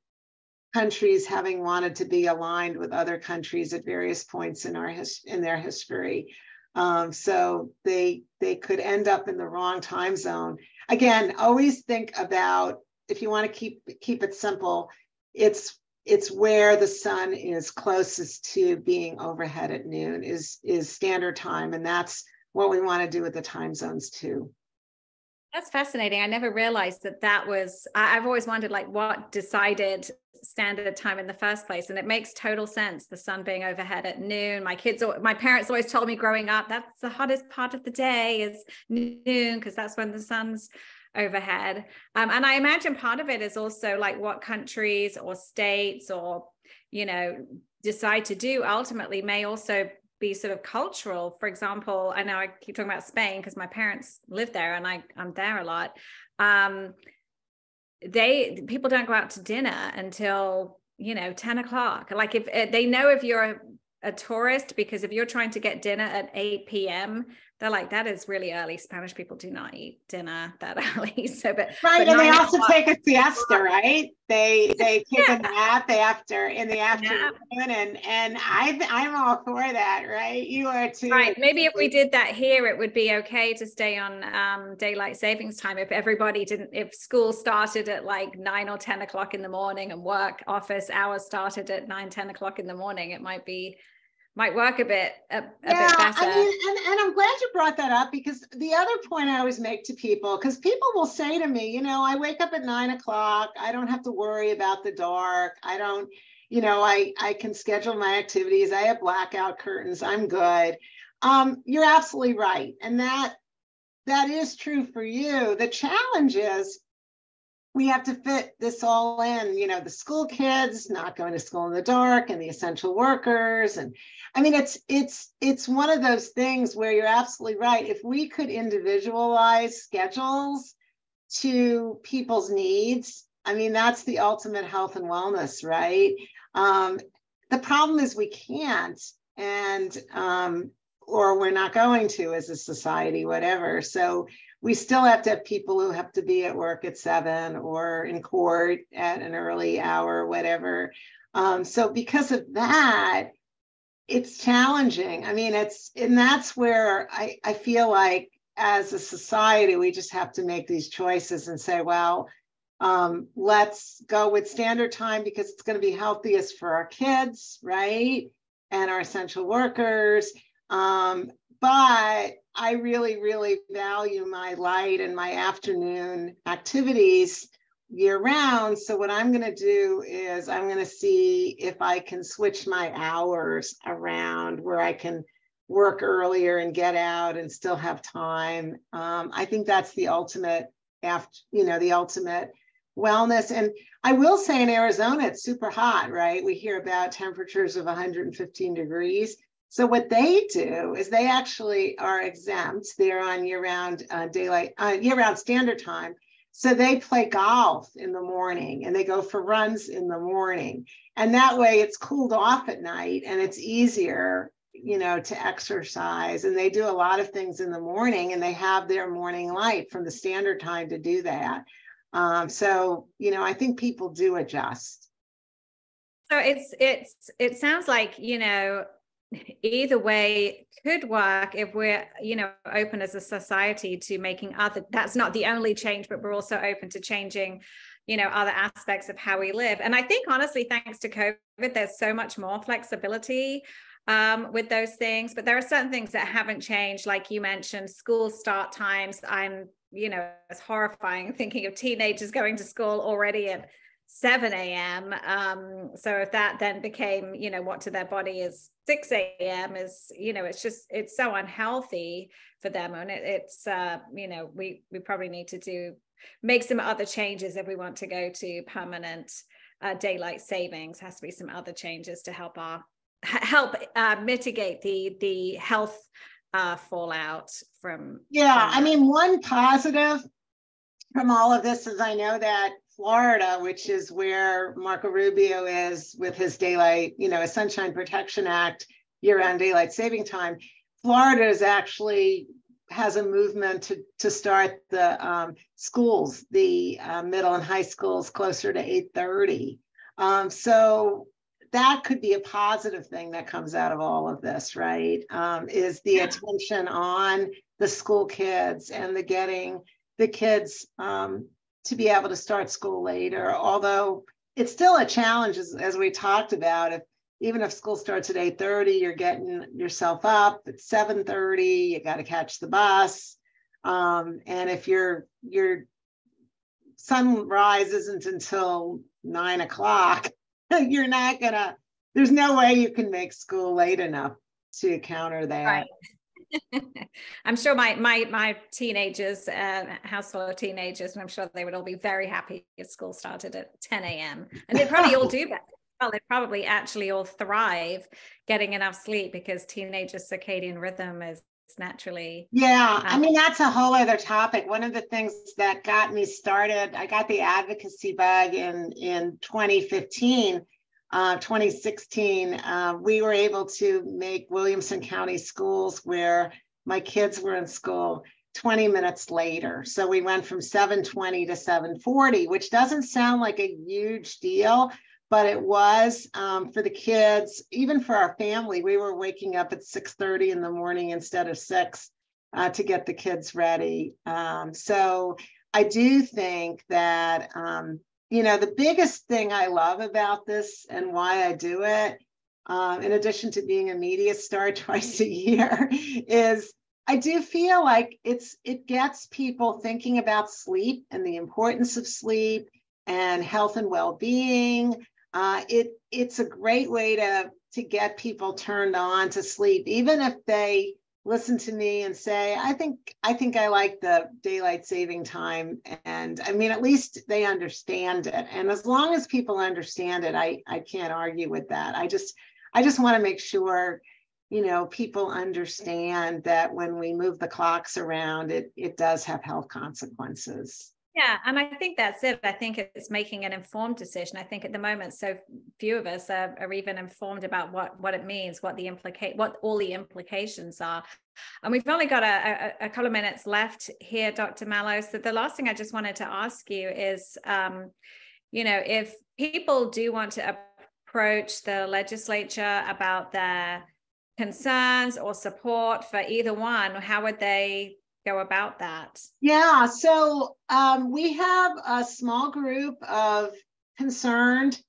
S3: countries having wanted to be aligned with other countries at various points in our his, in their history. Um, so they they could end up in the wrong time zone. Again, always think about if you want to keep keep it simple, it's it's where the sun is closest to being overhead at noon is is standard time, and that's what we want to do with the time zones too.
S2: That's fascinating. I never realized that that was, I've always wondered like what decided standard time in the first place. And it makes total sense. The sun being overhead at noon. My kids, my parents always told me growing up, that's the hottest part of the day is noon because that's when the sun's overhead. Um, and I imagine part of it is also like what countries or states or, you know, decide to do ultimately may also be sort of cultural. For example, I know I keep talking about Spain because my parents live there and I, I'm there a lot. Um, they people don't go out to dinner until you know 10 o'clock. Like if eh, they know if you're a, a tourist, because if you're trying to get dinner at 8 p.m., they're like that is really early. Spanish people do not eat dinner that early. So but
S3: right
S2: but
S3: and they also take a siesta right? They they take yeah. a nap after in the afternoon and and i i'm all for that right? You are too.
S2: Right maybe if we did that here it would be okay to stay on um, daylight savings time. If everybody didn't if school started at like 9 or 10 o'clock in the morning and work office hours started at 9 10 o'clock in the morning it might be might work a bit a, a
S3: yeah,
S2: bit better.
S3: I mean, and, and I'm glad you brought that up because the other point I always make to people, because people will say to me, you know, I wake up at nine o'clock, I don't have to worry about the dark. I don't, you know, I I can schedule my activities, I have blackout curtains, I'm good. Um, you're absolutely right. And that that is true for you. The challenge is we have to fit this all in you know the school kids not going to school in the dark and the essential workers and i mean it's it's it's one of those things where you're absolutely right. If we could individualize schedules to people's needs i mean that's the ultimate health and wellness right? Um, the problem is we can't and um, or we're not going to as a society whatever. So we still have to have people who have to be at work at seven or in court at an early hour, whatever. Um, so because of that, it's challenging. I mean, it's and that's where I, I feel like as a society, we just have to make these choices and say, well, um, let's go with standard time because it's going to be healthiest for our kids, right? And our essential workers. Um, but I really, really value my light and my afternoon activities year round. So, what I'm going to do is I'm going to see if I can switch my hours around where I can work earlier and get out and still have time. Um, I think that's the ultimate, after, you know, the ultimate wellness. And I will say in Arizona, it's super hot, right? We hear about temperatures of 115 degrees. So what they do is they actually are exempt. They're on year-round uh, daylight, uh, year-round standard time. So they play golf in the morning and they go for runs in the morning. And that way it's cooled off at night and it's easier, you know, to exercise. And they do a lot of things in the morning and they have their morning light from the standard time to do that. Um, so, you know, I think people do adjust.
S2: So it's it's it sounds like, you know, either way could work if we're you know open as a society to making other that's not the only change but we're also open to changing you know other aspects of how we live. And i think honestly thanks to covid there's so much more flexibility um, with those things. But there are certain things that haven't changed like you mentioned school start times. I'm you know it's horrifying thinking of teenagers going to school already at 7 a.m. Um, so if that then became, you know, what to their body is 6 a.m. is, you know, it's just it's so unhealthy for them. And it, it's uh, you know, we we probably need to do make some other changes if we want to go to permanent uh, daylight savings. Has to be some other changes to help our help uh, mitigate the the health uh, fallout from.
S3: Yeah,
S2: from
S3: I mean, one positive from all of this is I know that Florida, which is where Marco Rubio is with his daylight, you know, a Sunshine Protection Act, year-round daylight saving time. Florida is actually has a movement to, to start the um, schools, the uh, middle and high schools closer to 8.30. Um, so that could be a positive thing that comes out of all of this, right? Um, is the attention on the school kids and the getting the kids um, to be able to start school later, although it's still a challenge as, as we talked about. If even if school starts at 8:30, you're getting yourself up at 7:30, you got to catch the bus. Um, and if your your sunrise isn't until nine o'clock, you're not gonna, there's no way you can make school late enough to counter that.
S2: Right. I'm sure my my my teenagers, uh, full of teenagers, and I'm sure they would all be very happy if school started at 10 a.m. And they probably all do better. Well, they probably actually all thrive getting enough sleep because teenagers' circadian rhythm is naturally.
S3: Yeah, I um, mean that's a whole other topic. One of the things that got me started, I got the advocacy bug in in 2015 uh, 2016, uh, we were able to make Williamson County schools where my kids were in school 20 minutes later. So we went from 720 to 740, which doesn't sound like a huge deal, but it was um, for the kids, even for our family. We were waking up at 6:30 in the morning instead of six uh, to get the kids ready. Um, so I do think that um, you know, the biggest thing I love about this and why I do it, um, in addition to being a media star twice a year, is I do feel like it's it gets people thinking about sleep and the importance of sleep and health and well-being. Uh, it it's a great way to to get people turned on to sleep, even if they listen to me and say i think i think i like the daylight saving time. And i mean at least they understand it. And as long as people understand it i i can't argue with that. I just i just want to make sure you know people understand that when we move the clocks around it it does have health consequences
S2: yeah, and I think that's it. I think it's making an informed decision. I think at the moment, so few of us are, are even informed about what what it means, what the implicate, what all the implications are. And we've only got a, a, a couple of minutes left here, Dr. Malow. So the last thing I just wanted to ask you is, um, you know, if people do want to approach the legislature about their concerns or support for either one, how would they go about that?
S3: Yeah, so um, we have a small group of concerned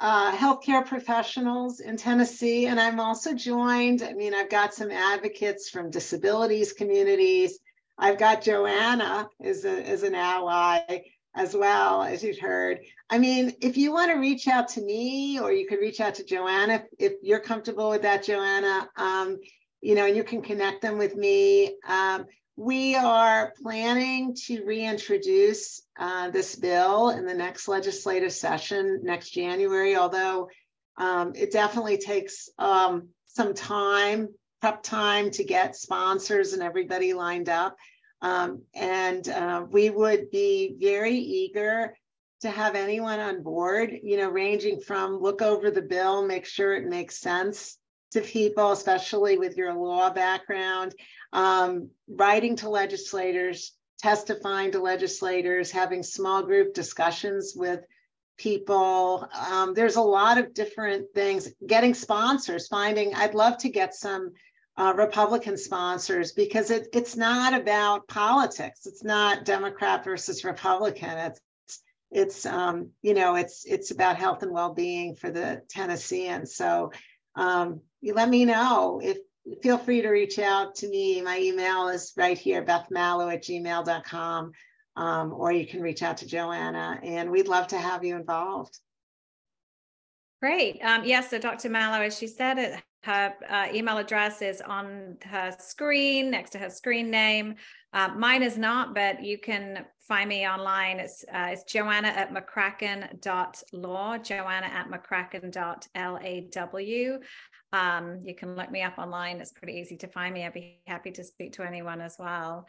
S3: uh, healthcare professionals in Tennessee, and I'm also joined. I mean, I've got some advocates from disabilities communities. I've got Joanna as, a, as an ally as well, as you've heard. I mean, if you want to reach out to me, or you could reach out to Joanna if, if you're comfortable with that, Joanna. Um, you know, and you can connect them with me. Um, we are planning to reintroduce uh, this bill in the next legislative session next January, although um, it definitely takes um, some time, prep time to get sponsors and everybody lined up. Um, and uh, we would be very eager to have anyone on board, you know, ranging from look over the bill, make sure it makes sense to people, especially with your law background, um, writing to legislators, testifying to legislators, having small group discussions with people. Um, there's a lot of different things. Getting sponsors, finding, I'd love to get some uh, Republican sponsors because it, it's not about politics. It's not Democrat versus Republican. It's it's um, you know it's it's about health and well-being for the Tennesseans. So um, you let me know if feel free to reach out to me. My email is right here, bethmalow at gmail.com, um, or you can reach out to Joanna, and we'd love to have you involved.
S2: Great. Um, yes, yeah, so Dr. Malow, as she said, her uh, email address is on her screen, next to her screen name. Uh, mine is not, but you can find me online. It's, uh, it's joanna at mccracken.law, joanna at mccracken.law. Um, you can look me up online. It's pretty easy to find me. I'd be happy to speak to anyone as well.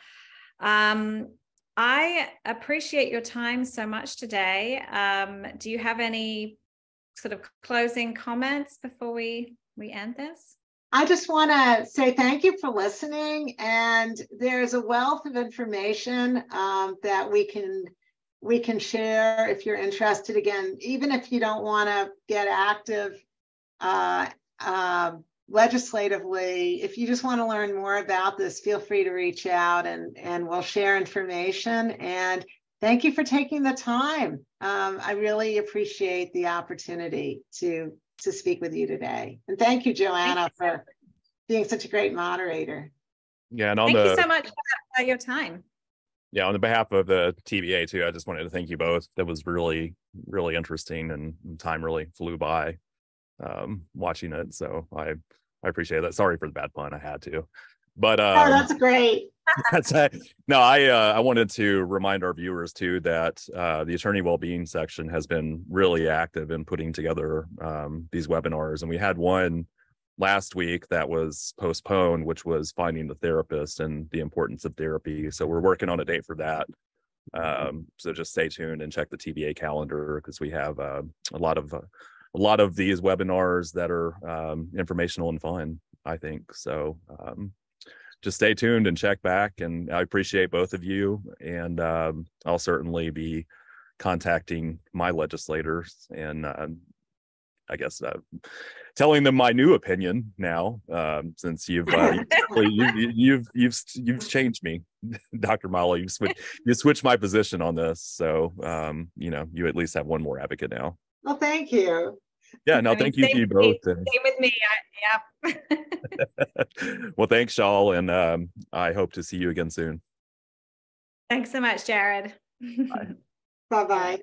S2: Um, I appreciate your time so much today. Um, do you have any sort of closing comments before we we end this?
S3: I just want to say thank you for listening. And there's a wealth of information um, that we can we can share if you're interested. Again, even if you don't want to get active uh, uh, legislatively, if you just want to learn more about this, feel free to reach out and and we'll share information. And thank you for taking the time. Um, I really appreciate the opportunity to to speak with you today. And thank you, Joanna, thank you. for being such a great moderator.
S1: Yeah, and on
S2: thank
S1: the,
S2: you so much for your time.
S1: Yeah, on the behalf of the TBA too, I just wanted to thank you both. That was really, really interesting, and time really flew by um, watching it. So I, I appreciate that. Sorry for the bad pun. I had to, but
S3: um, oh, that's great.
S1: that's a, no. I uh, I wanted to remind our viewers too that uh, the attorney well-being section has been really active in putting together um, these webinars, and we had one last week that was postponed, which was finding the therapist and the importance of therapy. So we're working on a date for that. Um, so just stay tuned and check the TBA calendar because we have uh, a lot of uh, a lot of these webinars that are um, informational and fun. I think so. Um, just stay tuned and check back. And I appreciate both of you. And um, I'll certainly be contacting my legislators and uh, I guess uh, telling them my new opinion now, um, since you've, uh, you, you've you've you've changed me, Dr. Malow. You've switched you switched my position on this, so um, you know you at least have one more advocate now.
S3: Well, thank you.
S1: Yeah, no, I mean, thank you to you both. And...
S2: Same with me. I,
S1: yeah. well, thanks, Shawl, and um, I hope to see you again soon.
S2: Thanks so much, Jared.
S3: Bye bye.